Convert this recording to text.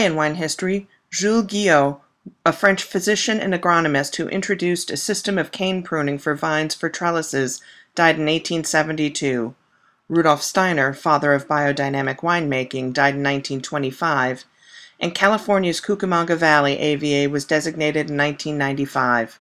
in wine history, Jules Guyot, a French physician and agronomist who introduced a system of cane pruning for vines for trellises, died in 1872. Rudolf Steiner, father of biodynamic winemaking, died in 1925. And California's Cucamonga Valley AVA was designated in 1995.